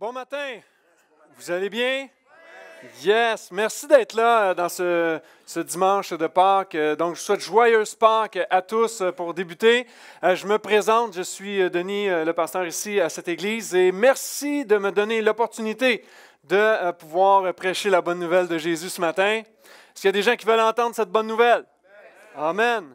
Bon matin. Vous allez bien? Yes. Merci d'être là euh, dans ce, ce dimanche de Pâques. Euh, Donc, je souhaite joyeuse Pâques à tous euh, pour débuter. Je me présente, je suis Denis, le pasteur ici à cette église, et merci de me donner l'opportunité de pouvoir prêcher la bonne nouvelle de Jésus ce matin. Est-ce qu'il y a des gens qui veulent entendre cette bonne nouvelle? Amen.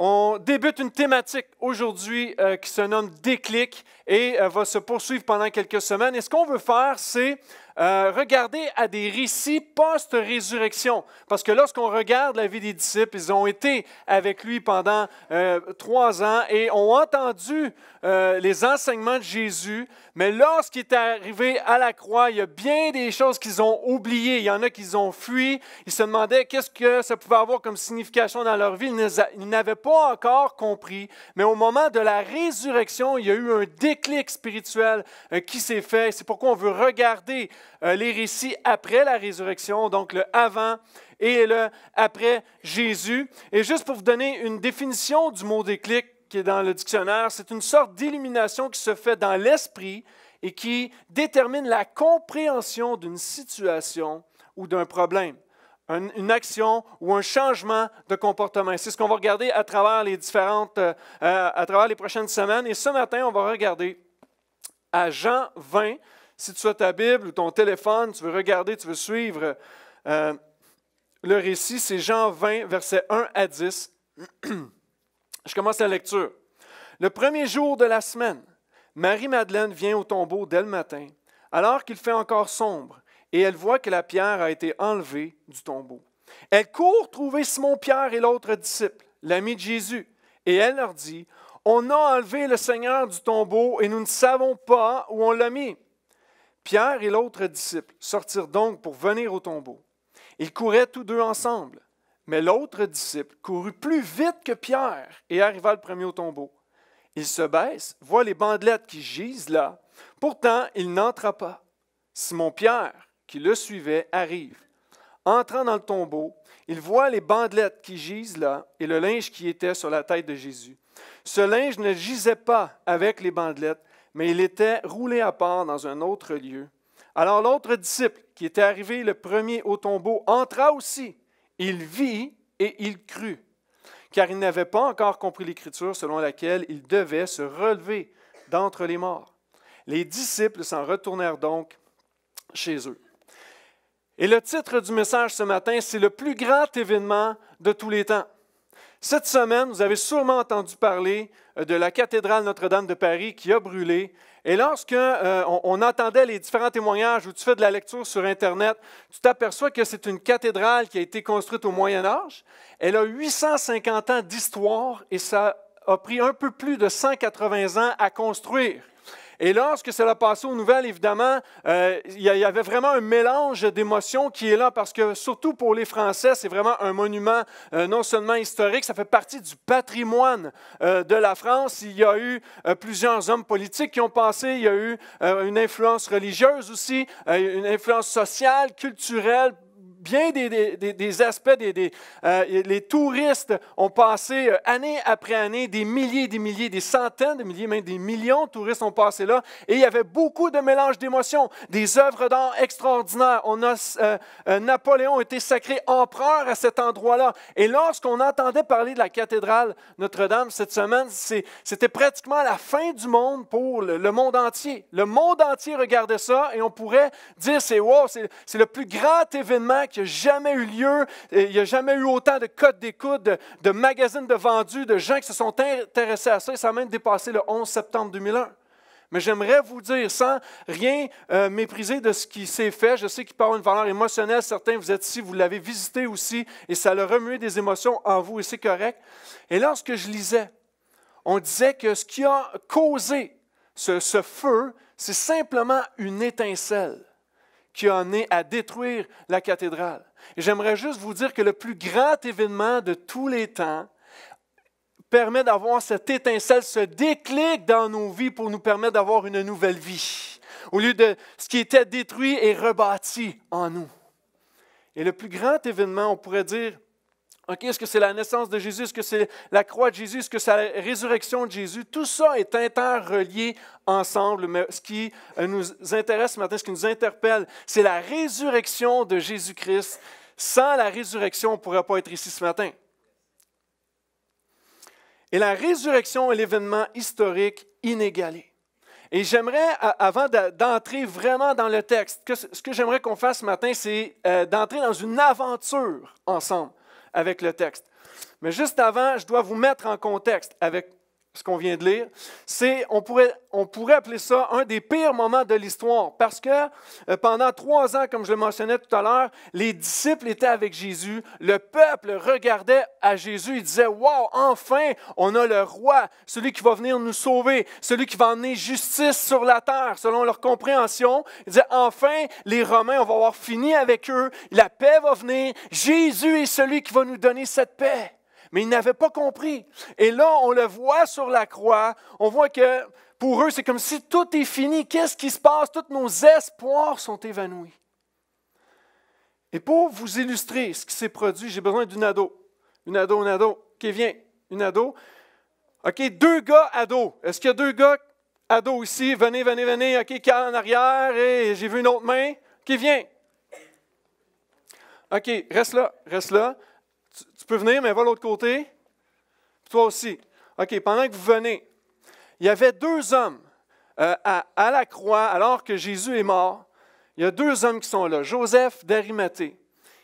On débute une thématique aujourd'hui qui se nomme Déclic et va se poursuivre pendant quelques semaines. Et ce qu'on veut faire, c'est euh, regarder à des récits post-résurrection. Parce que lorsqu'on regarde la vie des disciples, ils ont été avec lui pendant euh, trois ans et ont entendu euh, les enseignements de Jésus. Mais lorsqu'il est arrivé à la croix, il y a bien des choses qu'ils ont oubliées. Il y en a qu'ils ont fui. Ils se demandaient qu'est-ce que ça pouvait avoir comme signification dans leur vie. Ils n'avaient pas encore compris. Mais au moment de la résurrection, il y a eu un déclic spirituel qui s'est fait. C'est pourquoi on veut regarder les récits après la résurrection, donc le avant et le après Jésus. Et juste pour vous donner une définition du mot déclic qui est dans le dictionnaire, c'est une sorte d'illumination qui se fait dans l'esprit et qui détermine la compréhension d'une situation ou d'un problème, une action ou un changement de comportement. C'est ce qu'on va regarder à travers les différentes, euh, à travers les prochaines semaines. Et ce matin, on va regarder à Jean 20, si tu as ta Bible ou ton téléphone, tu veux regarder, tu veux suivre euh, le récit, c'est Jean 20, versets 1 à 10. Je commence la lecture. Le premier jour de la semaine, Marie-Madeleine vient au tombeau dès le matin, alors qu'il fait encore sombre, et elle voit que la pierre a été enlevée du tombeau. Elle court trouver Simon-Pierre et l'autre disciple, l'ami de Jésus, et elle leur dit, On a enlevé le Seigneur du tombeau et nous ne savons pas où on l'a mis. Pierre et l'autre disciple sortirent donc pour venir au tombeau. Ils couraient tous deux ensemble, mais l'autre disciple courut plus vite que Pierre et arriva le premier au tombeau. Il se baisse, voit les bandelettes qui gisent là. Pourtant, il n'entra pas. Simon Pierre, qui le suivait, arrive. Entrant dans le tombeau, il voit les bandelettes qui gisent là et le linge qui était sur la tête de Jésus. Ce linge ne gisait pas avec les bandelettes, mais il était roulé à part dans un autre lieu. Alors l'autre disciple, qui était arrivé le premier au tombeau, entra aussi. Il vit et il crut, car il n'avait pas encore compris l'Écriture selon laquelle il devait se relever d'entre les morts. Les disciples s'en retournèrent donc chez eux. Et le titre du message ce matin, c'est le plus grand événement de tous les temps. Cette semaine, vous avez sûrement entendu parler euh, de la cathédrale Notre-Dame de Paris qui a brûlé. Et lorsque euh, on, entendait les différents témoignages ou tu fais de la lecture sur Internet, tu t'aperçois que c'est une cathédrale qui a été construite au Moyen Âge. Elle a 850 ans d'histoire et ça a pris un peu plus de 180 ans à construire. Et lorsque cela passé aux nouvelles, évidemment, euh, il y avait vraiment un mélange d'émotions qui est là parce que, surtout pour les Français, c'est vraiment un monument euh, non seulement historique, ça fait partie du patrimoine euh, de la France. Il y a eu plusieurs hommes politiques qui ont passé, il y a eu une influence religieuse aussi, une influence sociale, culturelle, bien des, aspects, des, euh, les touristes ont passé euh, année après année, des milliers, des milliers, des centaines de milliers, même des millions de touristes ont passé là, et il y avait beaucoup de mélange d'émotions, des œuvres d'art extraordinaires. On a, euh, Napoléon a été sacré empereur à cet endroit-là, et lorsqu'on entendait parler de la cathédrale Notre-Dame cette semaine, c'était pratiquement la fin du monde pour le, le, monde entier. Le monde entier regardait ça, et on pourrait dire, c'est wow, c'est le plus grand événement qui n'a jamais eu lieu. Il n'y a jamais eu autant de codes d'écoute, de, magazines de vendus, de gens qui se sont intéressés à ça. Et ça a même dépassé le 11 septembre 2001. Mais j'aimerais vous dire, sans rien euh, mépriser de ce qui s'est fait, je sais qu'il avoir une valeur émotionnelle. Certains, vous êtes ici, vous l'avez visité aussi, et ça a remué des émotions en vous, et c'est correct. Et lorsque je lisais, on disait que ce qui a causé ce feu, c'est simplement une étincelle qui a amené à détruire la cathédrale. Et j'aimerais juste vous dire que le plus grand événement de tous les temps permet d'avoir cette étincelle, ce déclic dans nos vies pour nous permettre d'avoir une nouvelle vie. Au lieu de ce qui était détruit et rebâti en nous. Et le plus grand événement, on pourrait dire, Est-ce que c'est la naissance de Jésus? Est-ce que c'est la croix de Jésus? Est-ce que c'est la résurrection de Jésus? Tout ça est interrelié ensemble. Mais ce qui euh, nous intéresse ce matin, ce qui nous interpelle, c'est la résurrection de Jésus-Christ. Sans la résurrection, on ne pourrait pas être ici ce matin. Et la résurrection est l'événement historique inégalé. Et j'aimerais, avant d'entrer vraiment dans le texte, ce que j'aimerais qu'on fasse ce matin, c'est euh, d'entrer dans une aventure ensemble avec le texte. Mais juste avant, je dois vous mettre en contexte avec ce qu'on vient de lire, c'est, on pourrait, on pourrait appeler ça un des pires moments de l'histoire, parce que euh, pendant trois ans, comme je le mentionnais tout à l'heure, les disciples étaient avec Jésus, le peuple regardait à Jésus, il disait, wow, enfin, on a le roi, celui qui va venir nous sauver, celui qui va emmener justice sur la terre, selon leur compréhension. Il disait, enfin, les Romains, on va avoir fini avec eux, la paix va venir, Jésus est celui qui va nous donner cette paix mais ils n'avaient pas compris. Et là, on le voit sur la croix, on voit que pour eux, c'est comme si tout est fini. Qu'est-ce qui se passe? Tous nos espoirs sont évanouis. Et pour vous illustrer ce qui s'est produit, j'ai besoin d'une ado. Une ado, une ado. Qui vient? Une ado. OK, deux gars ados. Est-ce qu'il y a deux gars ados ici? Venez, venez, venez. OK, qui en arrière? Et j'ai vu une autre main. Qui vient? OK, reste là, reste là peux venir, mais va l'autre côté. Toi aussi. OK, pendant que vous venez, il y avait deux hommes euh, à, la croix, alors que Jésus est mort. Il y a deux hommes qui sont là. Joseph d'Arimathée,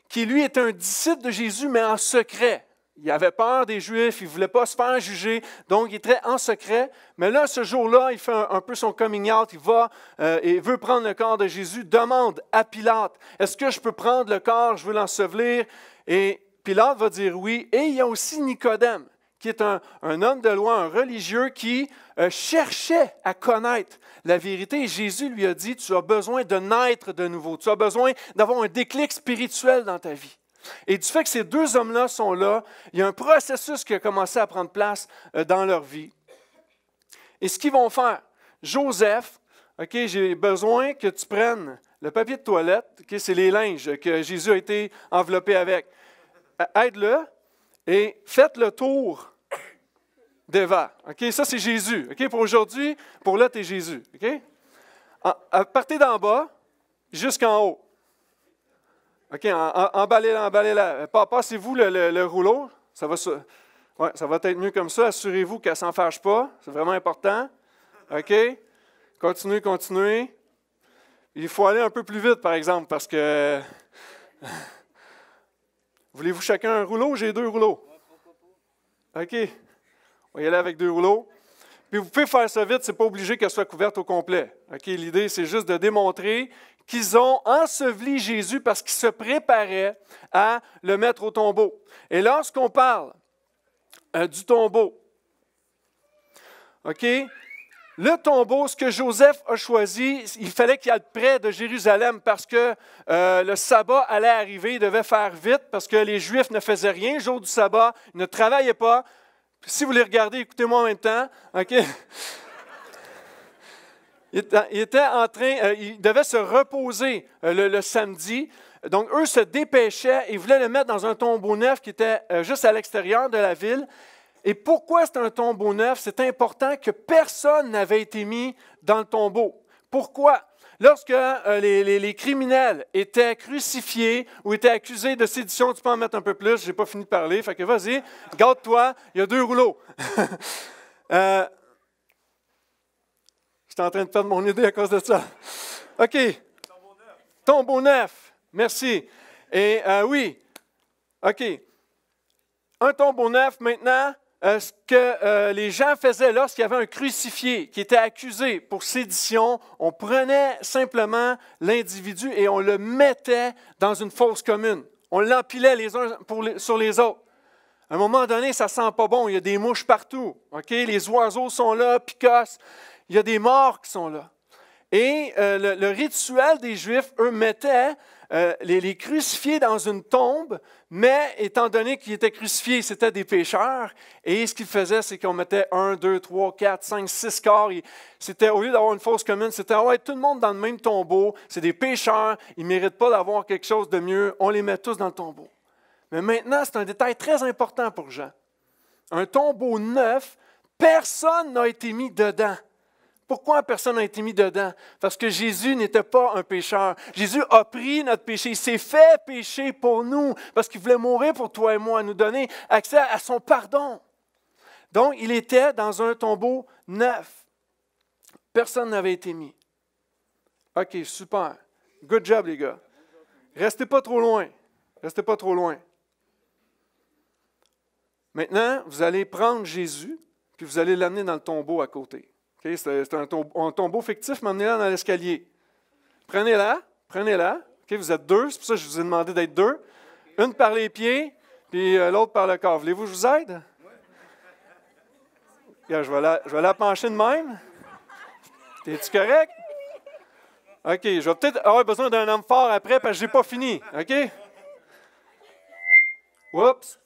qui lui est un disciple de Jésus, mais en secret. Il avait peur des Juifs, il ne voulait pas se faire juger, donc il était en secret. Mais là, ce jour-là, il fait un, peu son coming out, il va euh, et veut prendre le corps de Jésus, demande à Pilate, est-ce que je peux prendre le corps, je veux l'ensevelir? Pilate va dire oui. Et il y a aussi Nicodème, qui est un, homme de loi, un religieux qui euh, cherchait à connaître la vérité. Et Jésus lui a dit, tu as besoin de naître de nouveau. Tu as besoin d'avoir un déclic spirituel dans ta vie. Et du fait que ces deux hommes-là sont là, il y a un processus qui a commencé à prendre place euh, dans leur vie. Et ce qu'ils vont faire, Joseph, OK, j'ai besoin que tu prennes le papier de toilette, OK, c'est les linges que Jésus a été enveloppé avec aide-le et faites le tour d'Eva. OK? Ça, c'est Jésus. OK? Pour aujourd'hui, pour là, tu es Jésus. OK? partez d'en bas jusqu'en haut. OK? Emballez-la, emballez-la. Passez-vous le, rouleau. Ça va, ça va être mieux comme ça. Assurez-vous qu'elle ne s'en fâche pas. C'est vraiment important. OK? Continuez, continuez. Il faut aller un peu plus vite, par exemple, parce que Voulez-vous chacun un rouleau? J'ai deux rouleaux. OK. On va y aller avec deux rouleaux. Puis vous pouvez faire ça vite, ce n'est pas obligé qu'elle soit couverte au complet. OK, l'idée, c'est juste de démontrer qu'ils ont enseveli Jésus parce qu'ils se préparaient à le mettre au tombeau. Et lorsqu'on parle euh, du tombeau, OK, le tombeau, ce que Joseph a choisi, il fallait qu'il ait près de Jérusalem parce que euh, le sabbat allait arriver, il devait faire vite parce que les Juifs ne faisaient rien le jour du sabbat, ils ne travaillaient pas. Si vous les regardez, écoutez-moi en même temps. OK? Il était en train, euh, il devait se reposer euh, le, samedi. Donc, eux se dépêchaient et voulaient le mettre dans un tombeau neuf qui était juste à l'extérieur de la ville. Et pourquoi c'est un tombeau neuf? C'est important que personne n'avait été mis dans le tombeau. Pourquoi? Lorsque euh, les, criminels étaient crucifiés ou étaient accusés de sédition, tu peux en mettre un peu plus, je n'ai pas fini de parler, fait que vas-y, garde-toi, il y a deux rouleaux. euh, J'étais en train de perdre mon idée à cause de ça. OK. Tombeau neuf. Neuf. Merci. Et euh, oui. OK. Un tombeau neuf maintenant, euh, ce que euh, les gens faisaient lorsqu'il y avait un crucifié qui était accusé pour sédition, on prenait simplement l'individu et on le mettait dans une fosse commune. On l'empilait les uns sur les autres. À un moment donné, ça sent pas bon. Il y a des mouches partout. Les oiseaux sont là, picossent. Il y a des morts qui sont là. Et euh, le, rituel des Juifs, eux, mettaient euh, les, crucifiés dans une tombe, mais étant donné qu'ils étaient crucifiés, c'était des pécheurs, et ce qu'ils faisaient, c'est qu'on mettait un, deux, trois, quatre, cinq, six corps. C'était, au lieu d'avoir une fosse commune, c'était ouais, tout le monde dans le même tombeau, c'est des pécheurs, ils ne méritent pas d'avoir quelque chose de mieux, on les met tous dans le tombeau. Mais maintenant, c'est un détail très important pour Jean. Un tombeau neuf, personne n'a été mis dedans. Pourquoi personne n'a été mis dedans? Parce que Jésus n'était pas un pécheur. Jésus a pris notre péché. Il s'est fait pécher pour nous parce qu'il voulait mourir pour toi et moi, nous donner accès à son pardon. Donc, il était dans un tombeau neuf. Personne n'avait été mis. OK, super. Good job, les gars. Restez pas trop loin. Restez pas trop loin. Maintenant, vous allez prendre Jésus, puis vous allez l'amener dans le tombeau à côté. C'est un, tombeau, fictif, mais emmenez-la dans l'escalier. Prenez-la, prenez-la. vous êtes deux, c'est pour ça que je vous ai demandé d'être deux. Une par les pieds, puis euh, l'autre par le corps. Voulez-vous que je vous aide? je, vais la, pencher de même. Es-tu correct? OK, je vais peut-être avoir besoin d'un homme fort après parce que je n'ai pas fini. OK? Oups.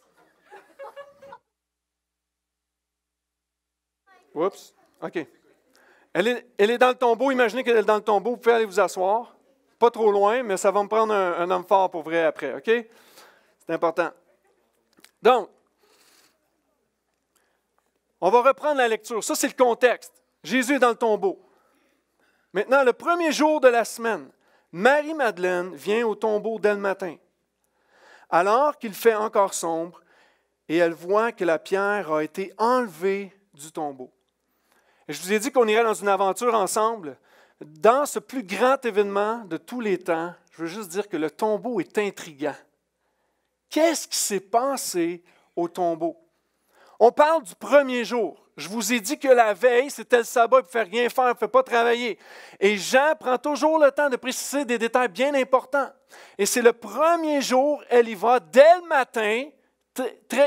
Oups. OK. Elle est, dans le tombeau. Imaginez qu'elle est dans le tombeau. Vous pouvez aller vous asseoir. Pas trop loin, mais ça va me prendre un, homme fort pour vrai après. OK? C'est important. Donc, on va reprendre la lecture. Ça, c'est le contexte. Jésus est dans le tombeau. Maintenant, le premier jour de la semaine, Marie-Madeleine vient au tombeau dès le matin. Alors qu'il fait encore sombre, et elle voit que la pierre a été enlevée du tombeau. Je vous ai dit qu'on irait dans une aventure ensemble. Dans ce plus grand événement de tous les temps, je veux juste dire que le tombeau est intriguant. Qu'est-ce qui s'est passé au tombeau? On parle du premier jour. Je vous ai dit que la veille, c'était le sabbat, il ne fait rien faire, il ne fait pas travailler. Et Jean prend toujours le temps de préciser des détails bien importants. Et c'est le premier jour, elle y va dès le matin,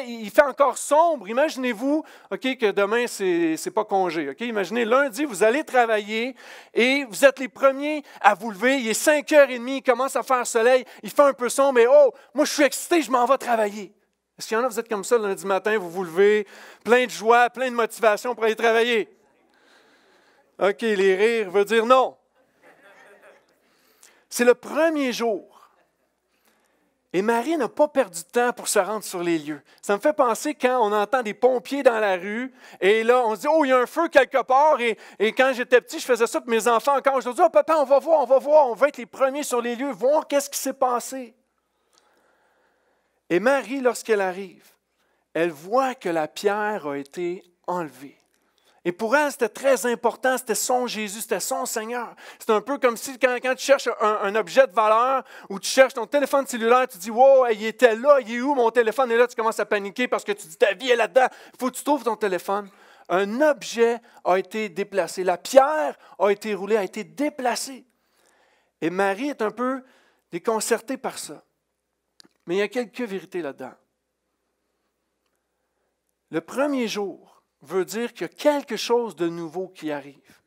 il fait encore sombre. Imaginez-vous ok, que demain, ce n'est pas congé. Imaginez, lundi, vous allez travailler et vous êtes les premiers à vous lever. Il est 5h30, il commence à faire soleil, il fait un peu sombre, mais oh, moi je suis excité, je m'en vais travailler. Est-ce qu'il y en a, vous êtes comme ça lundi matin, vous vous levez, plein de joie, plein de motivation pour aller travailler? OK, les rires veut dire non. C'est le premier jour. Et Marie n'a pas perdu de temps pour se rendre sur les lieux. Ça me fait penser quand on entend des pompiers dans la rue, et là, on se dit, oh, il y a un feu quelque part, et, quand j'étais petit, je faisais ça pour mes enfants encore. Je leur dis, oh, papa, on va voir, on va voir, on va être les premiers sur les lieux, voir qu'est-ce qui s'est passé. Et Marie, lorsqu'elle arrive, elle voit que la pierre a été enlevée. Et pour elle, c'était très important, c'était son Jésus, c'était son Seigneur. C'est un peu comme si quand, tu cherches un, objet de valeur ou tu cherches ton téléphone cellulaire, tu dis Wow, il était là, il est où mon téléphone? Et là, tu commences à paniquer parce que tu dis Ta vie est là-dedans, il faut que tu trouves ton téléphone. Un objet a été déplacé, la pierre a été roulée, a été déplacée. Et Marie est un peu déconcertée par ça. Mais il y a quelques vérités là-dedans. Le premier jour, veut dire qu'il y a quelque chose de nouveau qui arrive.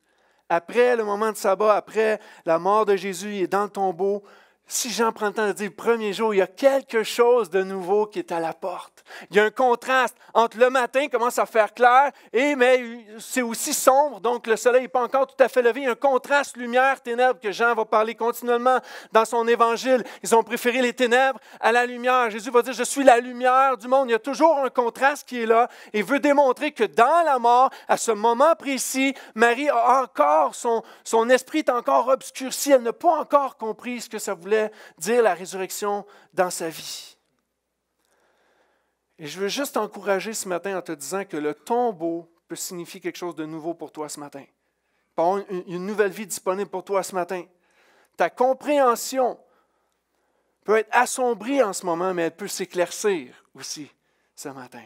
Après le moment de sabbat, après la mort de Jésus, il est dans le tombeau, si Jean prend le temps de dire le premier jour, il y a quelque chose de nouveau qui est à la porte. Il y a un contraste entre le matin commence à faire clair et mais c'est aussi sombre, donc le soleil n'est pas encore tout à fait levé. Il y a un contraste lumière-ténèbres que Jean va parler continuellement dans son évangile. Ils ont préféré les ténèbres à la lumière. Jésus va dire, je suis la lumière du monde. Il y a toujours un contraste qui est là et veut démontrer que dans la mort, à ce moment précis, Marie a encore, son, son esprit est encore obscurci. Elle n'a pas encore compris ce que ça voulait dire la résurrection dans sa vie. Et je veux juste t'encourager ce matin en te disant que le tombeau peut signifier quelque chose de nouveau pour toi ce matin. Une, une nouvelle vie disponible pour toi ce matin. Ta compréhension peut être assombrie en ce moment, mais elle peut s'éclaircir aussi ce matin.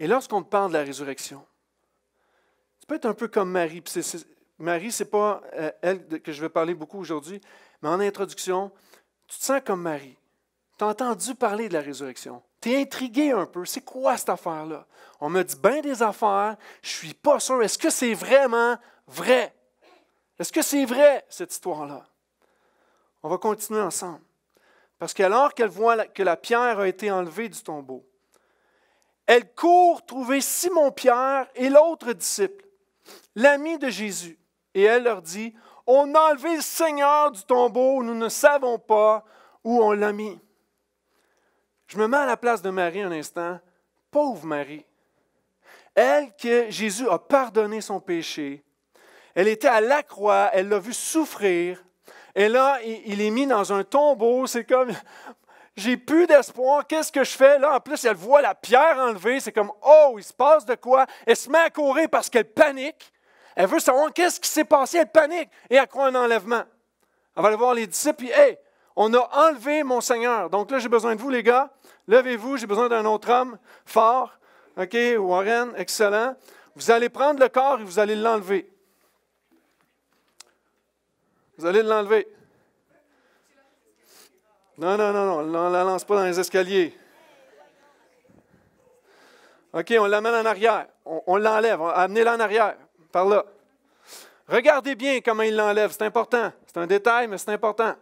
Et lorsqu'on parle de la résurrection, tu peux être un peu comme Marie. Marie, ce n'est pas euh, elle que je vais parler beaucoup aujourd'hui, mais en introduction, tu te sens comme Marie. Tu as entendu parler de la résurrection. Tu es intrigué un peu. C'est quoi cette affaire-là? On me dit bien des affaires. Je ne suis pas sûr. Est-ce que c'est vraiment vrai? Est-ce que c'est vrai, cette histoire-là? On va continuer ensemble. Parce qu'alors qu'elle voit que la pierre a été enlevée du tombeau, elle court trouver Simon-Pierre et l'autre disciple l'ami de Jésus. Et elle leur dit, On a enlevé le Seigneur du tombeau, nous ne savons pas où on l'a mis. Je me mets à la place de Marie un instant. Pauvre Marie. Elle que Jésus a pardonné son péché. Elle était à la croix, elle l'a vu souffrir. Et là, il est mis dans un tombeau. C'est comme, j'ai plus d'espoir, qu'est-ce que je fais? Là, en plus, elle voit la pierre enlevée. C'est comme, oh, il se passe de quoi? Elle se met à courir parce qu'elle panique. Elle veut savoir qu'est-ce qui s'est passé. Elle panique et elle croit un enlèvement. Elle va aller voir les disciples, puis, hey, on a enlevé mon Seigneur. Donc là, j'ai besoin de vous, les gars. Levez-vous, j'ai besoin d'un autre homme fort. OK, Warren, excellent. Vous allez prendre le corps et vous allez l'enlever. Vous allez l'enlever. Non, non, non, non, on ne la lance pas dans les escaliers. OK, on l'amène en arrière. On, l'enlève. Amenez-la en arrière, par là. Regardez bien comment il l'enlève. C'est important. C'est un détail, mais c'est important.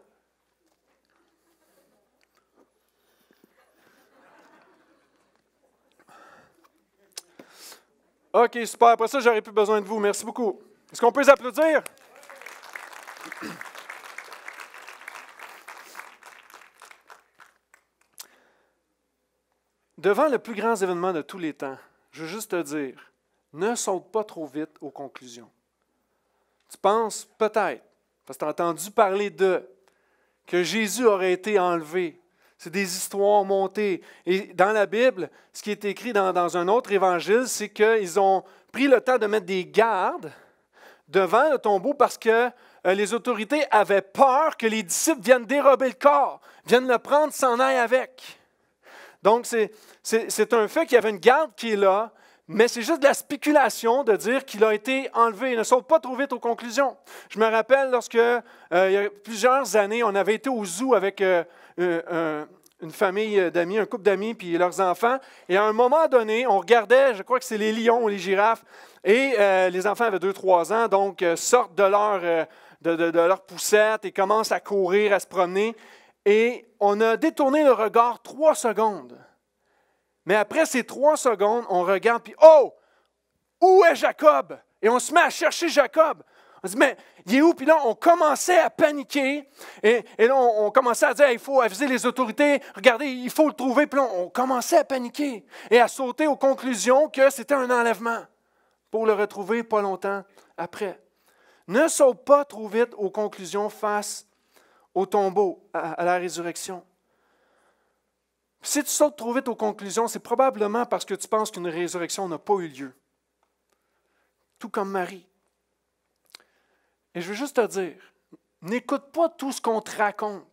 OK, super. Après ça, j'aurais plus besoin de vous. Merci beaucoup. Est-ce qu'on peut les applaudir? Devant le plus grand événement de tous les temps, je veux juste te dire, ne saute pas trop vite aux conclusions. Tu penses peut-être, parce que tu as entendu parler de, que Jésus aurait été enlevé, c'est des histoires montées. Et dans la Bible, ce qui est écrit dans, un autre évangile, c'est qu'ils ont pris le temps de mettre des gardes devant le tombeau parce que euh, les autorités avaient peur que les disciples viennent dérober le corps, viennent le prendre, s'en aillent avec. Donc, c'est un fait qu'il y avait une garde qui est là, mais c'est juste de la spéculation de dire qu'il a été enlevé. Ne saute pas trop vite aux conclusions. Je me rappelle lorsque, euh, il y a plusieurs années, on avait été au zoo avec euh, une famille d'amis, un couple d'amis, puis leurs enfants. Et à un moment donné, on regardait, je crois que c'est les lions ou les girafes, et euh, les enfants avaient 2-3 ans, donc sortent de leur, de, de leur poussette et commencent à courir, à se promener. Et on a détourné le regard trois secondes. Mais après ces trois secondes, on regarde, puis oh, où est Jacob? Et on se met à chercher Jacob. On se dit, mais il est où? Puis là, on commençait à paniquer. Et, là, on, commençait à dire, il faut aviser les autorités. Regardez, il faut le trouver. Puis là, on commençait à paniquer et à sauter aux conclusions que c'était un enlèvement pour le retrouver pas longtemps après. Ne saute pas trop vite aux conclusions face au tombeau, à, la résurrection. Si tu sautes trop vite aux conclusions, c'est probablement parce que tu penses qu'une résurrection n'a pas eu lieu. Tout comme Marie. Et je veux juste te dire, n'écoute pas tout ce qu'on te raconte,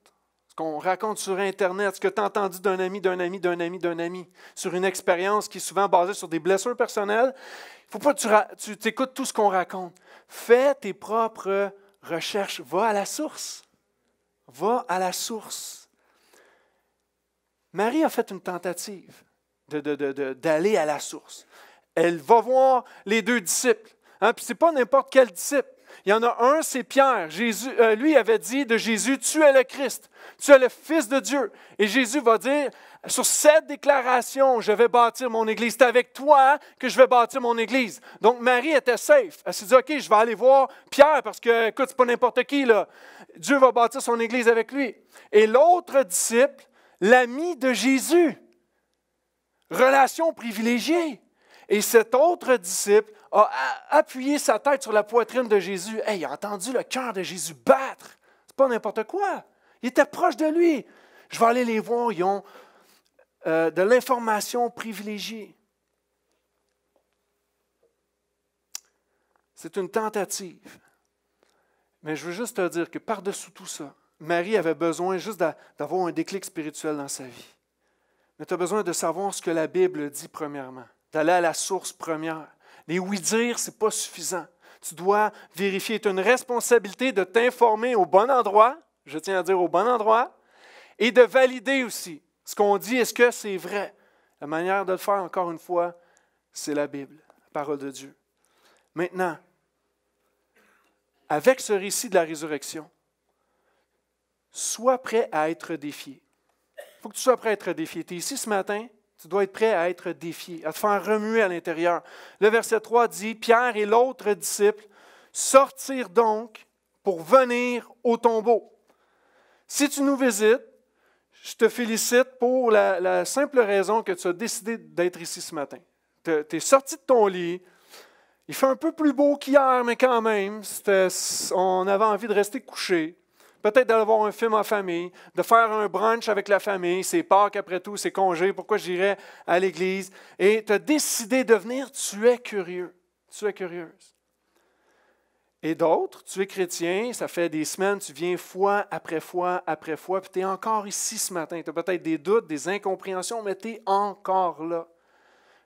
ce qu'on raconte sur Internet, ce que tu as entendu d'un ami, d'un ami, d'un ami, d'un ami, sur une expérience qui est souvent basée sur des blessures personnelles. Il ne faut pas que tu, tu écoutes tout ce qu'on raconte. Fais tes propres recherches. Va à la source. Va à la source. Marie a fait une tentative d'aller à la source. Elle va voir les deux disciples. Hein, Puis ce n'est pas n'importe quel disciple. Il y en a un, c'est Pierre. Jésus, euh, lui avait dit de Jésus, tu es le Christ, tu es le Fils de Dieu. Et Jésus va dire, sur cette déclaration, je vais bâtir mon Église. C'est avec toi que je vais bâtir mon Église. Donc Marie était safe. Elle s'est dit, OK, je vais aller voir Pierre parce que, écoute, c'est pas n'importe qui. Dieu va bâtir son Église avec lui. Et l'autre disciple, l'ami de Jésus. Relation privilégiée. Et cet autre disciple a appuyé sa tête sur la poitrine de Jésus. Il a entendu le cœur de Jésus battre. C'est pas n'importe quoi. Il était proche de lui. Je vais aller les voir. Ils ont euh, de l'information privilégiée. C'est une tentative. Mais je veux juste te dire que par-dessous tout ça, Marie avait besoin juste d'avoir un déclic spirituel dans sa vie. Mais tu as besoin de savoir ce que la Bible dit premièrement, d'aller à la source première. Les oui-dire, ce n'est pas suffisant. Tu dois vérifier. Tu as une responsabilité de t'informer au bon endroit, je tiens à dire au bon endroit, et de valider aussi ce qu'on dit. Est-ce que c'est vrai? La manière de le faire, encore une fois, c'est la Bible, la parole de Dieu. Maintenant, avec ce récit de la résurrection, sois prêt à être défié. Il faut que tu sois prêt à être défié. Tu es ici ce matin, tu dois être prêt à être défié, à te faire remuer à l'intérieur. Le verset 3 dit, Pierre et l'autre disciple sortirent donc pour venir au tombeau. Si tu nous visites, je te félicite pour la, simple raison que tu as décidé d'être ici ce matin. Tu es sorti de ton lit. Il fait un peu plus beau qu'hier, mais quand même, on avait envie de rester couché. Peut-être d'aller voir un film en famille, de faire un brunch avec la famille. C'est Pâques après tout, c'est congé. Pourquoi j'irais à l'église? Et tu as décidé de venir, tu es curieux. Tu es curieuse. Et d'autres, tu es chrétien, ça fait des semaines, tu viens fois après fois après fois, puis tu es encore ici ce matin. Tu as peut-être des doutes, des incompréhensions, mais tu es encore là.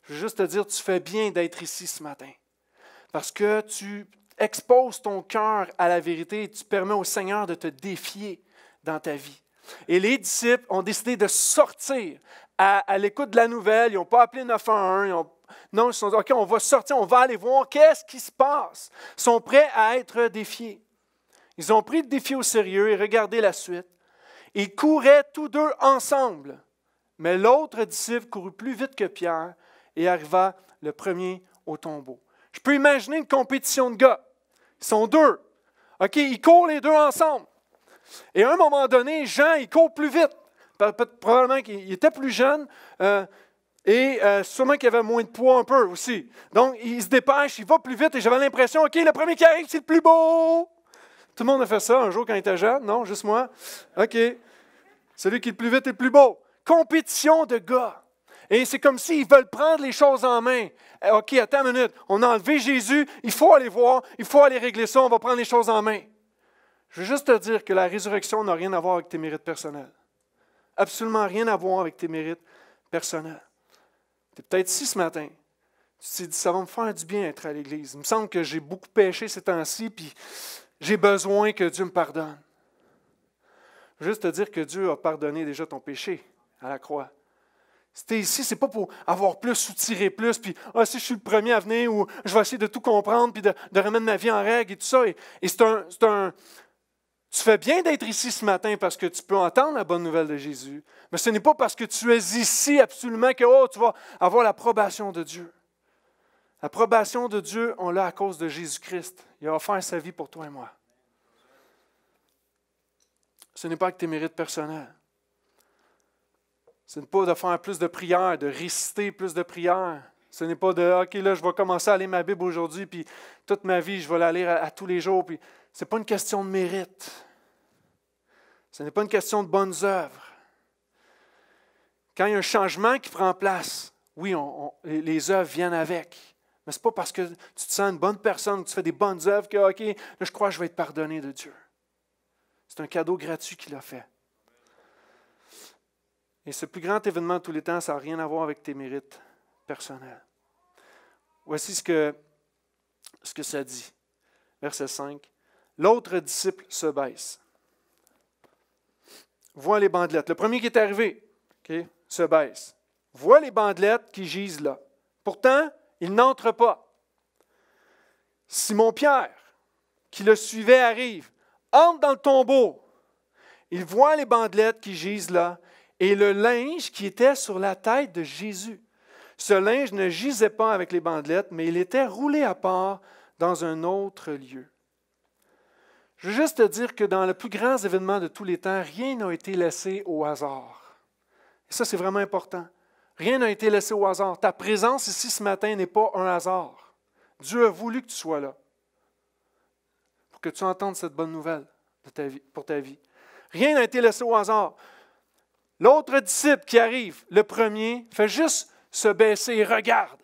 Je veux juste te dire, tu fais bien d'être ici ce matin. Parce que tu exposes ton cœur à la vérité et tu permets au Seigneur de te défier dans ta vie. Et les disciples ont décidé de sortir à, l'écoute de la nouvelle. Ils n'ont pas appelé 911. Ils ont, non, ils se sont dit, OK, on va sortir, on va aller voir qu'est-ce qui se passe. Ils sont prêts à être défiés. Ils ont pris le défi au sérieux et regardé la suite. Ils couraient tous deux ensemble. Mais l'autre disciple courut plus vite que Pierre et arriva le premier au tombeau. Je peux imaginer une compétition de gars. Ils sont deux. OK, ils courent les deux ensemble. Et à un moment donné, Jean, il court plus vite. Probablement qu'il était plus jeune euh, et euh, sûrement qu'il avait moins de poids un peu aussi. Donc, il se dépêche, il va plus vite et j'avais l'impression, OK, le premier qui arrive, c'est le plus beau. Tout le monde a fait ça un jour quand il était jeune, non? Juste moi? OK. Celui qui est le plus vite est le plus beau. Compétition de gars. Et c'est comme s'ils veulent prendre les choses en main. Eh, OK, attends une minute. On a enlevé Jésus. Il faut aller voir. Il faut aller régler ça. On va prendre les choses en main. Je veux juste te dire que la résurrection n'a rien à voir avec tes mérites personnels. Absolument rien à voir avec tes mérites personnels. Tu es peut-être ici ce matin. Tu t'es dit, ça va me faire du bien d'être à l'Église. Il me semble que j'ai beaucoup péché ces temps-ci, puis j'ai besoin que Dieu me pardonne. Juste te dire que Dieu a pardonné déjà ton péché à la croix. C'était ici, c'est pas pour avoir plus ou tirer plus, puis ah, si je suis le premier à venir, ou je vais essayer de tout comprendre, puis de, remettre ma vie en règle et tout ça. Et, c'est un, un, Tu fais bien d'être ici ce matin parce que tu peux entendre la bonne nouvelle de Jésus, mais ce n'est pas parce que tu es ici absolument que oh, tu vas avoir l'approbation de Dieu. L'approbation de Dieu, on l'a à cause de Jésus-Christ. Il a offert sa vie pour toi et moi. Ce n'est pas que tes mérites personnels. Ce n'est pas de faire plus de prières, de réciter plus de prières. Ce n'est pas de OK, là, je vais commencer à lire ma Bible aujourd'hui, puis toute ma vie, je vais la lire à, tous les jours. Puis ce n'est pas une question de mérite. Ce n'est pas une question de bonnes œuvres. Quand il y a un changement qui prend place, oui, les œuvres viennent avec. Mais ce n'est pas parce que tu te sens une bonne personne, que tu fais des bonnes œuvres, que, OK, là, je crois que je vais être pardonné de Dieu. C'est un cadeau gratuit qu'il a fait. Et ce plus grand événement de tous les temps, ça n'a rien à voir avec tes mérites personnels. Voici ce que, ce que ça dit. Verset 5. L'autre disciple se baisse. Voit les bandelettes. Le premier qui est arrivé se baisse. Voit les bandelettes qui gisent là. Pourtant, il n'entre pas. Simon-Pierre, qui le suivait, arrive, entre dans le tombeau. Il voit les bandelettes qui gisent là et le linge qui était sur la tête de Jésus. Ce linge ne gisait pas avec les bandelettes, mais il était roulé à part dans un autre lieu. Je veux juste te dire que dans le plus grand événement de tous les temps, rien n'a été laissé au hasard. Et ça, c'est vraiment important. Rien n'a été laissé au hasard. Ta présence ici ce matin n'est pas un hasard. Dieu a voulu que tu sois là pour que tu entendes cette bonne nouvelle pour ta vie. Rien n'a été laissé au hasard. L'autre disciple qui arrive, le premier, fait juste se baisser et regarde.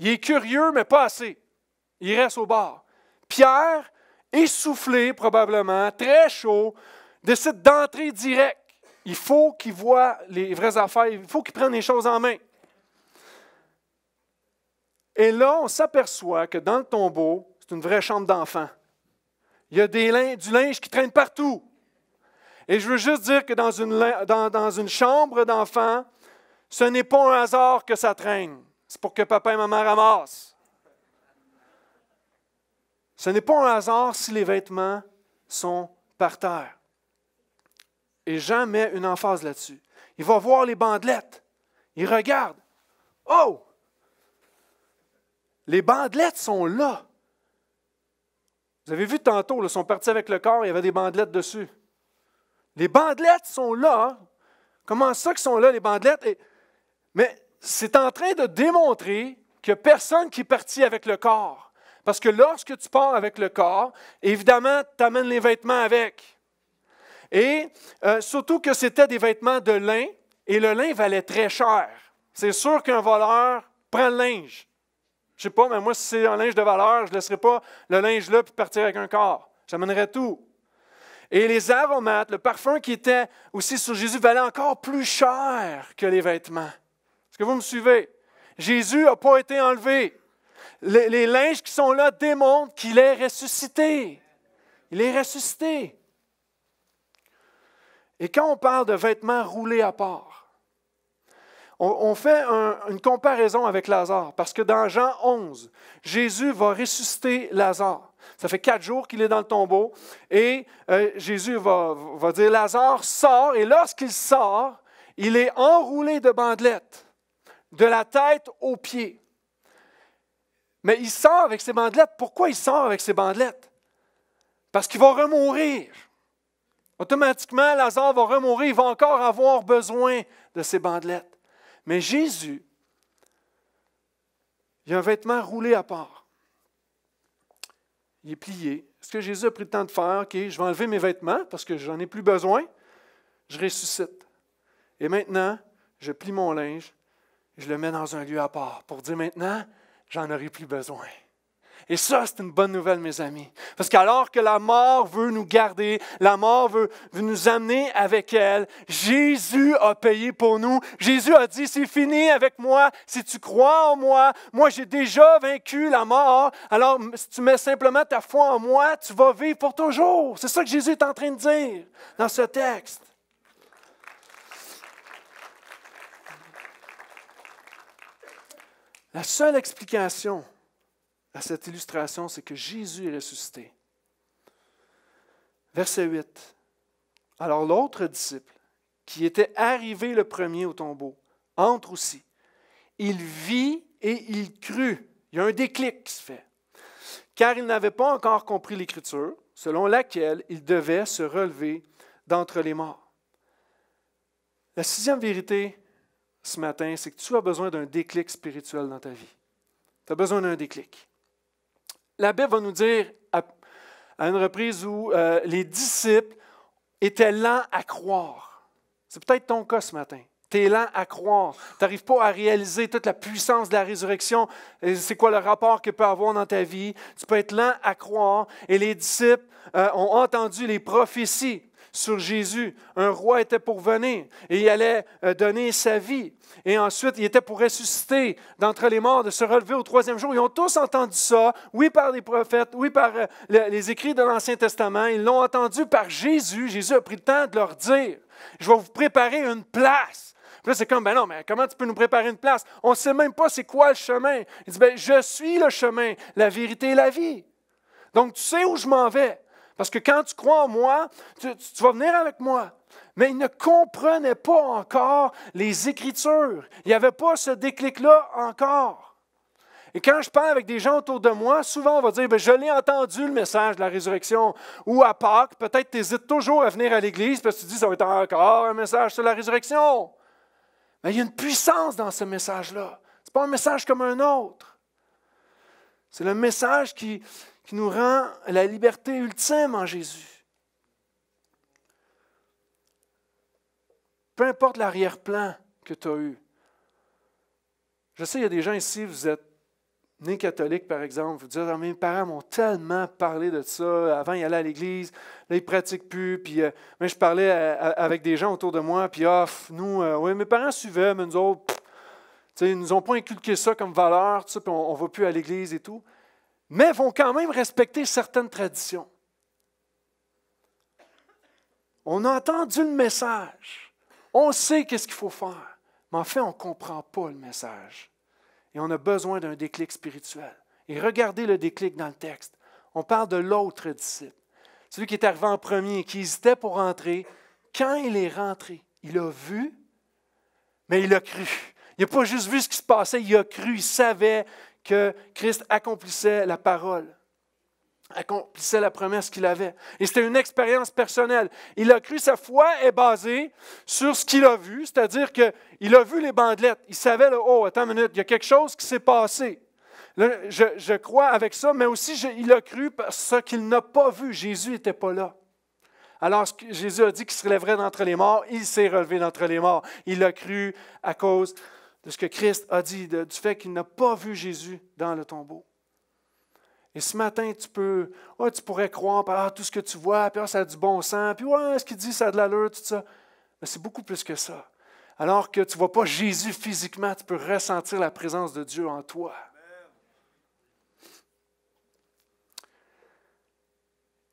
Il est curieux, mais pas assez. Il reste au bord. Pierre, essoufflé probablement, très chaud, décide d'entrer direct. Il faut qu'il voit les vraies affaires, il faut qu'il prenne les choses en main. Et là, on s'aperçoit que dans le tombeau, c'est une vraie chambre d'enfant. Il y a du linge qui traîne partout. Et je veux juste dire que dans une, chambre d'enfant, ce n'est pas un hasard que ça traîne. C'est pour que papa et maman ramassent. Ce n'est pas un hasard si les vêtements sont par terre. Et Jean met une emphase là-dessus. Il va voir les bandelettes. Il regarde. Oh! Les bandelettes sont là. Vous avez vu tantôt, ils sont partis avec le corps, il y avait des bandelettes dessus. Les bandelettes sont là. Hein. Comment ça qu'ils sont là, les bandelettes? Mais c'est en train de démontrer qu'il n'y a personne qui est parti avec le corps. Parce que lorsque tu pars avec le corps, évidemment, tu amènes les vêtements avec. Et euh, surtout que c'était des vêtements de lin, et le lin valait très cher. C'est sûr qu'un voleur prend le linge. Je ne sais pas, mais moi, si c'est un linge de valeur, je ne laisserai pas le linge là puis partir avec un corps. J'amènerai tout. Et les aromates, le parfum qui était aussi sur Jésus valait encore plus cher que les vêtements. Est-ce que vous me suivez? Jésus n'a pas été enlevé. Les, les, linges qui sont là démontrent qu'il est ressuscité. Il est ressuscité. Et quand on parle de vêtements roulés à part, on, fait une comparaison avec Lazare, parce que dans Jean 11, Jésus va ressusciter Lazare. Ça fait quatre jours qu'il est dans le tombeau, et euh, Jésus va, va dire, Lazare sort, et lorsqu'il sort, il est enroulé de bandelettes, de la tête aux pieds. Mais il sort avec ses bandelettes. Pourquoi il sort avec ses bandelettes? Parce qu'il va remourir. Automatiquement, Lazare va remourir, il va encore avoir besoin de ses bandelettes. Mais Jésus, il a un vêtement roulé à part. Il est plié. Ce que Jésus a pris le temps de faire, OK, je vais enlever mes vêtements parce que j'en ai plus besoin, je ressuscite. Et maintenant, je plie mon linge, je le mets dans un lieu à part pour dire maintenant, j'en aurai plus besoin. Et ça, c'est une bonne nouvelle, mes amis. Parce qu'alors que la mort veut nous garder, la mort veut, nous amener avec elle, Jésus a payé pour nous. Jésus a dit, c'est fini avec moi. Si tu crois en moi, moi j'ai déjà vaincu la mort. Alors, si tu mets simplement ta foi en moi, tu vas vivre pour toujours. C'est ça que Jésus est en train de dire dans ce texte. La seule explication à cette illustration, c'est que Jésus est ressuscité. Verset 8. Alors l'autre disciple, qui était arrivé le premier au tombeau, entre aussi. Il vit et il crut. Il y a un déclic qui se fait. Car il n'avait pas encore compris l'Écriture, selon laquelle il devait se relever d'entre les morts. La sixième vérité ce matin, c'est que tu as besoin d'un déclic spirituel dans ta vie. Tu as besoin d'un déclic la Bible va nous dire à, une reprise où euh, les disciples étaient lents à croire. C'est peut-être ton cas ce matin. Tu es lent à croire. Tu n'arrives pas à réaliser toute la puissance de la résurrection. C'est quoi le rapport qu'il peut avoir dans ta vie? Tu peux être lent à croire. Et les disciples euh, ont entendu les prophéties sur Jésus. Un roi était pour venir et il allait euh, donner sa vie. Et ensuite, il était pour ressusciter d'entre les morts, de se relever au troisième jour. Ils ont tous entendu ça, oui par les prophètes, oui par euh, les écrits de l'Ancien Testament. Ils l'ont entendu par Jésus. Jésus a pris le temps de leur dire, je vais vous préparer une place. Puis là, c'est comme, ben non, mais comment tu peux nous préparer une place? On ne sait même pas c'est quoi le chemin. Il dit, ben, je suis le chemin, la vérité et la vie. Donc, tu sais où je m'en vais. Parce que quand tu crois en moi, tu, vas venir avec moi. Mais ils ne comprenaient pas encore les Écritures. Il n'y avait pas ce déclic-là encore. Et quand je parle avec des gens autour de moi, souvent on va dire, ben, je l'ai entendu le message de la résurrection. Ou à Pâques, peut-être tu hésites toujours à venir à l'Église parce que tu dis, ça va être encore un message sur la résurrection. Mais il y a une puissance dans ce message-là. Ce n'est pas un message comme un autre. C'est le message qui, qui nous rend la liberté ultime en Jésus. Peu importe l'arrière-plan que tu as eu. Je sais, il y a des gens ici, vous êtes nés catholiques, par exemple, vous dites ah, Mes parents m'ont tellement parlé de ça. Avant, ils allaient à l'église, là, ils ne pratiquent plus. Puis, euh, je parlais avec des gens autour de moi, puis, ah, nous, euh, mes parents suivaient, mais nous autres, ils ne nous ont pas inculqué ça comme valeur, puis on ne va plus à l'église et tout mais vont quand même respecter certaines traditions. On a entendu le message, on sait qu'est-ce qu'il faut faire, mais en fait, on ne comprend pas le message. Et on a besoin d'un déclic spirituel. Et regardez le déclic dans le texte. On parle de l'autre disciple, celui qui est arrivé en premier, qui hésitait pour rentrer. Quand il est rentré, il a vu, mais il a cru. Il n'a pas juste vu ce qui se passait, il a cru, il savait que Christ accomplissait la parole. accomplissait la promesse qu'il avait. Et c'était une expérience personnelle. Il a cru, sa foi est basée sur ce qu'il a vu, c'est-à-dire qu'il a vu les bandelettes. Il savait, oh, attends une minute, il y a quelque chose qui s'est passé. je, crois avec ça, mais aussi il a cru parce qu'il n'a pas vu. Jésus n'était pas là. Alors Jésus a dit qu'il se relèverait d'entre les morts, il s'est relevé d'entre les morts. Il a cru à cause de ce que Christ a dit, du fait qu'il n'a pas vu Jésus dans le tombeau. Et ce matin, tu peux, tu pourrais croire par ah, tout ce que tu vois, puis ah, ça a du bon sens, puis ouais, ce qu'il dit, ça a de l'allure, tout ça. Mais c'est beaucoup plus que ça. Alors que tu ne vois pas Jésus physiquement, tu peux ressentir la présence de Dieu en toi.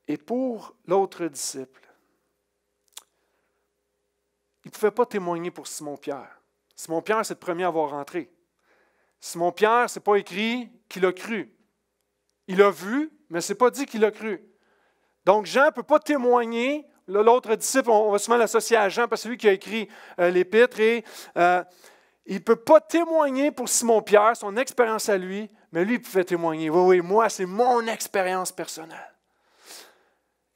Et pour l'autre disciple, il ne pouvait pas témoigner pour Simon-Pierre. Simon-Pierre, c'est le premier à avoir rentré. Simon-Pierre, ce n'est pas écrit qu'il a cru. Il a vu, mais ce n'est pas dit qu'il a cru. Donc Jean ne peut pas témoigner. L'autre disciple, on va souvent l'associer à Jean parce que c'est lui qui a écrit euh, l'épître. Euh, il ne peut pas témoigner pour Simon-Pierre, son expérience à lui, mais lui, il pouvait témoigner. Oui, oui, moi, c'est mon expérience personnelle.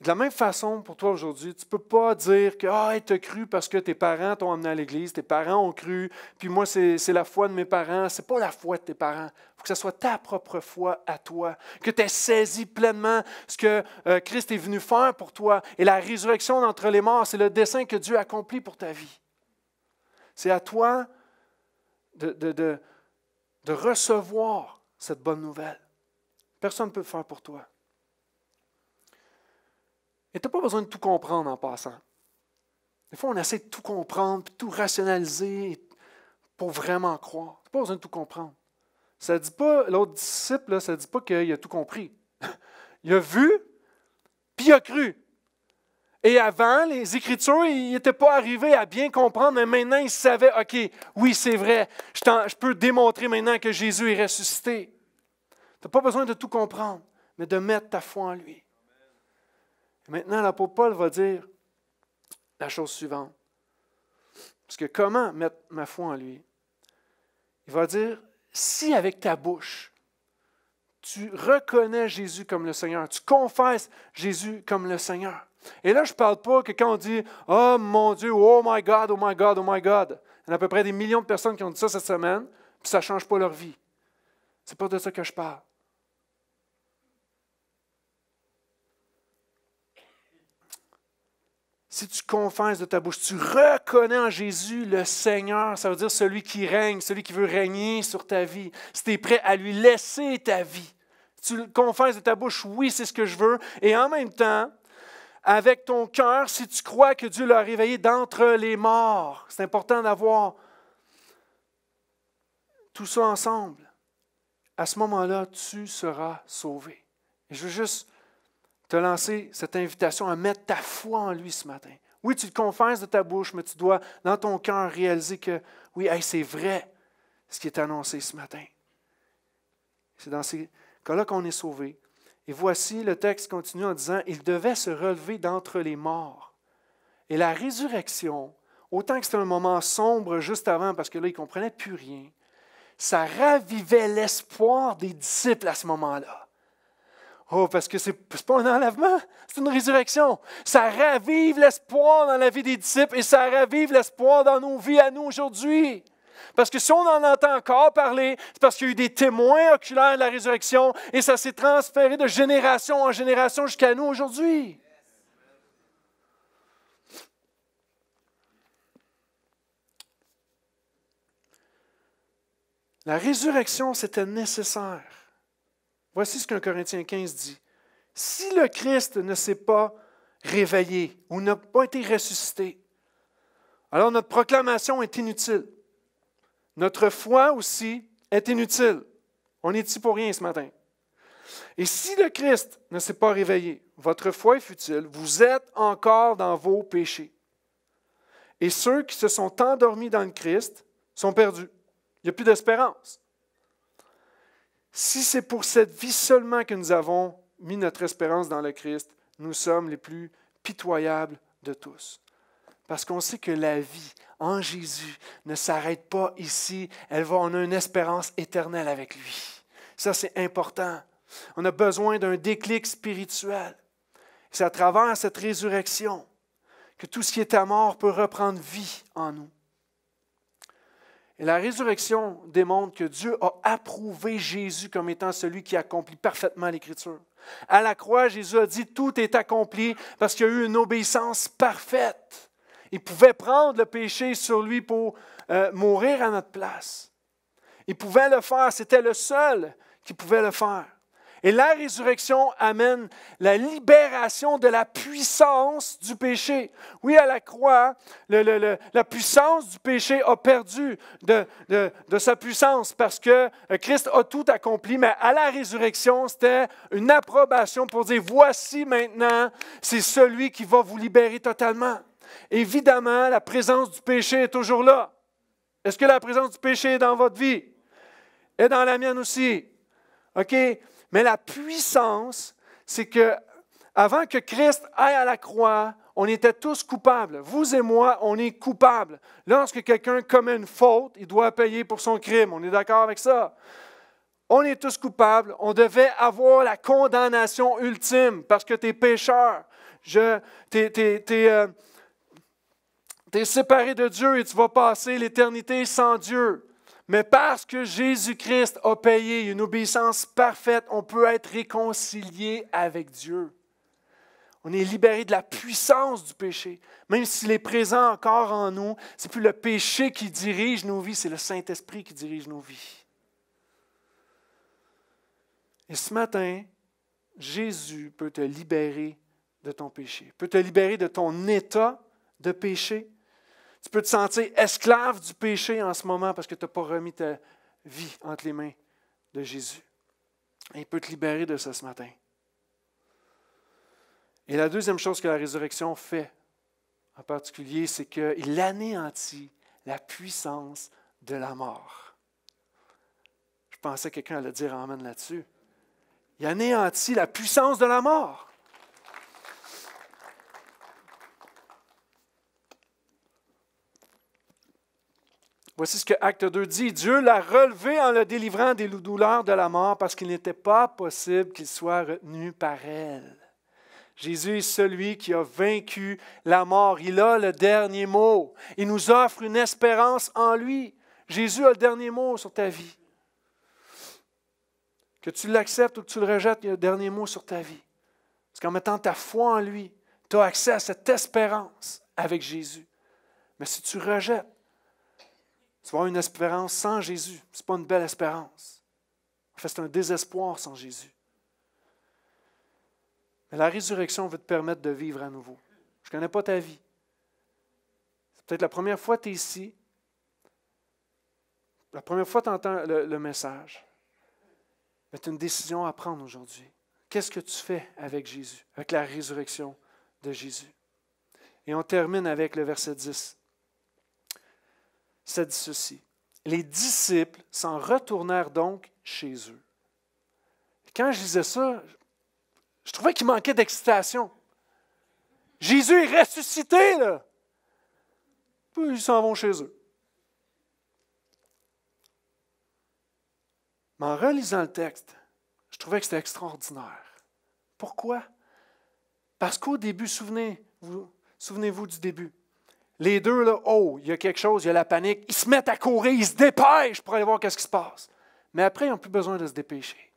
De la même façon, pour toi aujourd'hui, tu ne peux pas dire que ah, tu as cru parce que tes parents t'ont emmené à l'église, tes parents ont cru, puis moi, c'est la foi de mes parents. Ce n'est pas la foi de tes parents. Il faut que ce soit ta propre foi à toi, que tu aies saisi pleinement ce que euh, Christ est venu faire pour toi. Et la résurrection d'entre les morts, c'est le dessein que Dieu accomplit pour ta vie. C'est à toi de, de, de recevoir cette bonne nouvelle. Personne ne peut le faire pour toi. Et tu n'as pas besoin de tout comprendre en passant. Des fois, on essaie de tout comprendre, puis tout rationaliser pour vraiment croire. Tu n'as pas besoin de tout comprendre. Ça dit pas, l'autre disciple, ça ne dit pas qu'il a tout compris. il a vu, puis il a cru. Et avant, les Écritures, il n'était pas arrivé à bien comprendre, mais maintenant, il savait, OK, oui, c'est vrai, je, je, peux démontrer maintenant que Jésus est ressuscité. Tu n'as pas besoin de tout comprendre, mais de mettre ta foi en lui. Maintenant, l'apôtre Paul va dire la chose suivante. Parce que comment mettre ma foi en lui? Il va dire, si avec ta bouche, tu reconnais Jésus comme le Seigneur, tu confesses Jésus comme le Seigneur. Et là, je ne parle pas que quand on dit Oh mon Dieu, oh my God, oh my God, oh my God. Il y a à peu près des millions de personnes qui ont dit ça cette semaine, puis ça ne change pas leur vie. Ce n'est pas de ça que je parle. Si tu confesses de ta bouche, tu reconnais en Jésus le Seigneur, ça veut dire celui qui règne, celui qui veut régner sur ta vie. Si tu es prêt à lui laisser ta vie, tu confesses de ta bouche, oui, c'est ce que je veux. Et en même temps, avec ton cœur, si tu crois que Dieu l'a réveillé d'entre les morts, c'est important d'avoir tout ça ensemble. À ce moment-là, tu seras sauvé. Je veux juste te lancer cette invitation à mettre ta foi en lui ce matin. Oui, tu le confesses de ta bouche, mais tu dois, dans ton cœur, réaliser que, oui, c'est vrai ce qui est annoncé ce matin. C'est dans ces cas-là qu'on est sauvé. Et voici, le texte continue en disant, il devait se relever d'entre les morts. Et la résurrection, autant que c'était un moment sombre juste avant, parce que là, ils ne comprenaient plus rien, ça ravivait l'espoir des disciples à ce moment-là. Oh, parce que ce n'est pas un enlèvement, c'est une résurrection. Ça ravive l'espoir dans la vie des disciples et ça ravive l'espoir dans nos vies à nous aujourd'hui. Parce que si on en entend encore parler, c'est parce qu'il y a eu des témoins oculaires de la résurrection et ça s'est transféré de génération en génération jusqu'à nous aujourd'hui. La résurrection, c'était nécessaire. Voici ce qu'un Corinthien 15 dit. Si le Christ ne s'est pas réveillé ou n'a pas été ressuscité, alors notre proclamation est inutile. Notre foi aussi est inutile. On est ici pour rien ce matin? Et si le Christ ne s'est pas réveillé, votre foi est futile, vous êtes encore dans vos péchés. Et ceux qui se sont endormis dans le Christ sont perdus. Il n'y a plus d'espérance. Si c'est pour cette vie seulement que nous avons mis notre espérance dans le Christ, nous sommes les plus pitoyables de tous. Parce qu'on sait que la vie en Jésus ne s'arrête pas ici. Elle va, on a une espérance éternelle avec lui. Ça, c'est important. On a besoin d'un déclic spirituel. C'est à travers cette résurrection que tout ce qui est à mort peut reprendre vie en nous. La résurrection démontre que Dieu a approuvé Jésus comme étant celui qui accomplit parfaitement l'Écriture. À la croix, Jésus a dit, tout est accompli parce qu'il y a eu une obéissance parfaite. Il pouvait prendre le péché sur lui pour euh, mourir à notre place. Il pouvait le faire, c'était le seul qui pouvait le faire. Et la résurrection amène la libération de la puissance du péché. Oui, à la croix, la puissance du péché a perdu de, sa puissance parce que Christ a tout accompli, mais à la résurrection, c'était une approbation pour dire, voici maintenant, c'est celui qui va vous libérer totalement. Évidemment, la présence du péché est toujours là. Est-ce que la présence du péché est dans votre vie? Et dans la mienne aussi. OK? Mais la puissance, c'est que avant que Christ aille à la croix, on était tous coupables. Vous et moi, on est coupables. Lorsque quelqu'un commet une faute, il doit payer pour son crime. On est d'accord avec ça? On est tous coupables. On devait avoir la condamnation ultime parce que tu es pécheur. Tu es, euh, séparé de Dieu et tu vas passer l'éternité sans Dieu. Mais parce que Jésus-Christ a payé une obéissance parfaite, on peut être réconcilié avec Dieu. On est libéré de la puissance du péché. Même s'il est présent encore en nous, ce n'est plus le péché qui dirige nos vies, c'est le Saint-Esprit qui dirige nos vies. Et ce matin, Jésus peut te libérer de ton péché, peut te libérer de ton état de péché, tu peux te sentir esclave du péché en ce moment parce que tu n'as pas remis ta vie entre les mains de Jésus. Et il peut te libérer de ça ce matin. Et la deuxième chose que la résurrection fait, en particulier, c'est qu'il anéantit la puissance de la mort. Je pensais que quelqu'un allait dire Amen là-dessus. Il anéantit la puissance de la mort. Voici ce que Acte 2 dit. Dieu l'a relevé en le délivrant des douleurs de la mort parce qu'il n'était pas possible qu'il soit retenu par elle. Jésus est celui qui a vaincu la mort. Il a le dernier mot. Il nous offre une espérance en lui. Jésus a le dernier mot sur ta vie. Que tu l'acceptes ou que tu le rejettes, il a le dernier mot sur ta vie. Parce qu'en mettant ta foi en lui, tu as accès à cette espérance avec Jésus. Mais si tu rejettes, tu vas avoir une espérance sans Jésus. Ce n'est pas une belle espérance. En fait, c'est un désespoir sans Jésus. Mais la résurrection veut te permettre de vivre à nouveau. Je ne connais pas ta vie. C'est peut-être la première fois que tu es ici. La première fois que tu entends le, message. Mais tu as une décision à prendre aujourd'hui. Qu'est-ce que tu fais avec Jésus, avec la résurrection de Jésus? Et on termine avec le verset 10 ça dit ceci. Les disciples s'en retournèrent donc chez eux. Quand je lisais ça, je trouvais qu'il manquait d'excitation. Jésus est ressuscité, là. Puis ils s'en vont chez eux. Mais en relisant le texte, je trouvais que c'était extraordinaire. Pourquoi? Parce qu'au début, souvenez-vous souvenez du début. Les deux, là, oh, il y a quelque chose, il y a la panique. Ils se mettent à courir, ils se dépêchent pour aller voir ce qui se passe. Mais après, ils n'ont plus besoin de se dépêcher.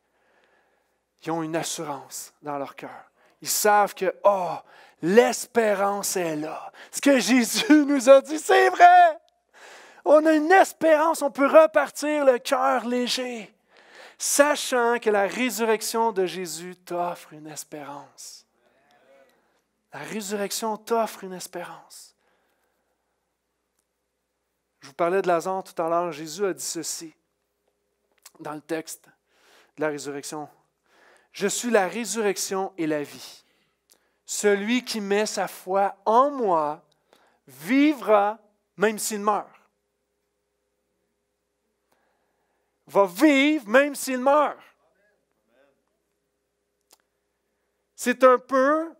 Ils ont une assurance dans leur cœur. Ils savent que, oh, l'espérance est là. Ce que Jésus nous a dit, c'est vrai. On a une espérance, on peut repartir le cœur léger, sachant que la résurrection de Jésus t'offre une espérance. La résurrection t'offre une espérance. Je vous parlais de Lazare tout à l'heure. Jésus a dit ceci dans le texte de la résurrection. Je suis la résurrection et la vie. Celui qui met sa foi en moi vivra même s'il meurt. Va vivre même s'il meurt. C'est un peu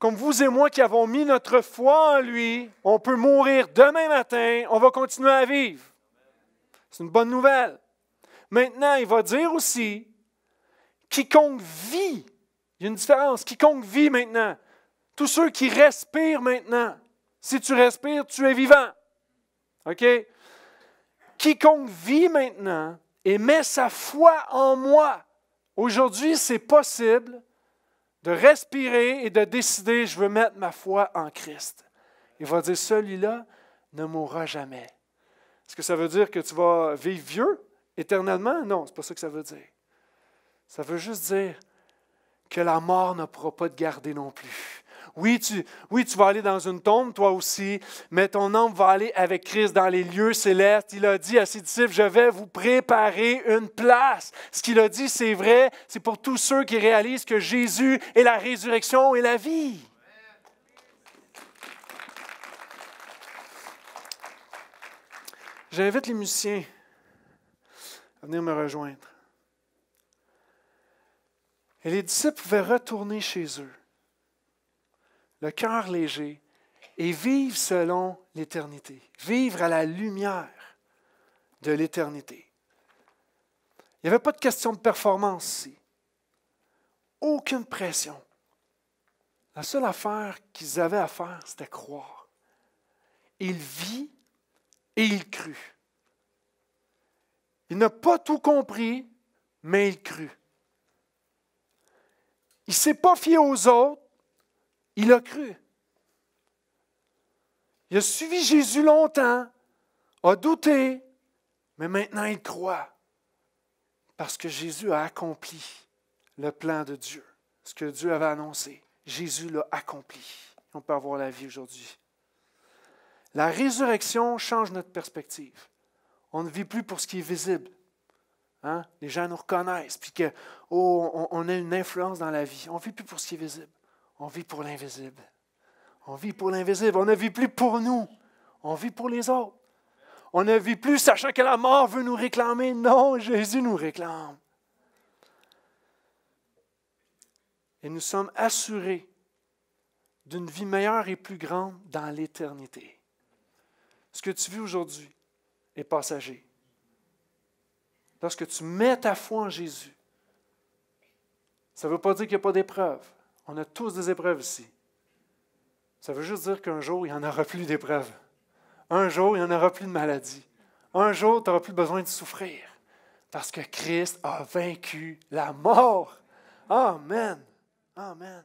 comme vous et moi qui avons mis notre foi en lui, on peut mourir demain matin, on va continuer à vivre. C'est une bonne nouvelle. Maintenant, il va dire aussi quiconque vit, il y a une différence, quiconque vit maintenant, tous ceux qui respirent maintenant, si tu respires, tu es vivant. OK? Quiconque vit maintenant et met sa foi en moi. Aujourd'hui, c'est possible de respirer et de décider, je veux mettre ma foi en Christ. Il va dire, celui-là ne mourra jamais. Est-ce que ça veut dire que tu vas vivre vieux éternellement? Non, ce n'est pas ça que ça veut dire. Ça veut juste dire que la mort ne pourra pas te garder non plus. Oui tu, oui, tu vas aller dans une tombe, toi aussi, mais ton âme va aller avec Christ dans les lieux célestes. Il a dit à ses disciples, je vais vous préparer une place. Ce qu'il a dit, c'est vrai, c'est pour tous ceux qui réalisent que Jésus est la résurrection et la vie. J'invite les musiciens à venir me rejoindre. Et les disciples pouvaient retourner chez eux le cœur léger et vivre selon l'éternité, vivre à la lumière de l'éternité. Il n'y avait pas de question de performance ici. Aucune pression. La seule affaire qu'ils avaient à faire, c'était croire. Il vit et il crut. Il n'a pas tout compris, mais il crut. Il ne s'est pas fié aux autres, il a cru. Il a suivi Jésus longtemps, a douté, mais maintenant il croit. Parce que Jésus a accompli le plan de Dieu, ce que Dieu avait annoncé. Jésus l'a accompli. On peut avoir la vie aujourd'hui. La résurrection change notre perspective. On ne vit plus pour ce qui est visible. Hein? Les gens nous reconnaissent, puis qu'on oh, on a une influence dans la vie. On ne vit plus pour ce qui est visible. On vit pour l'invisible. On vit pour l'invisible. On ne vit plus pour nous. On vit pour les autres. On ne vit plus sachant que la mort veut nous réclamer. Non, Jésus nous réclame. Et nous sommes assurés d'une vie meilleure et plus grande dans l'éternité. Ce que tu vis aujourd'hui est passager. Lorsque tu mets ta foi en Jésus, ça ne veut pas dire qu'il n'y a pas d'épreuve. On a tous des épreuves ici. Ça veut juste dire qu'un jour, il n'y en aura plus d'épreuves. Un jour, il n'y en aura plus de maladie. Un jour, tu n'auras plus besoin de souffrir. Parce que Christ a vaincu la mort. Amen. Amen.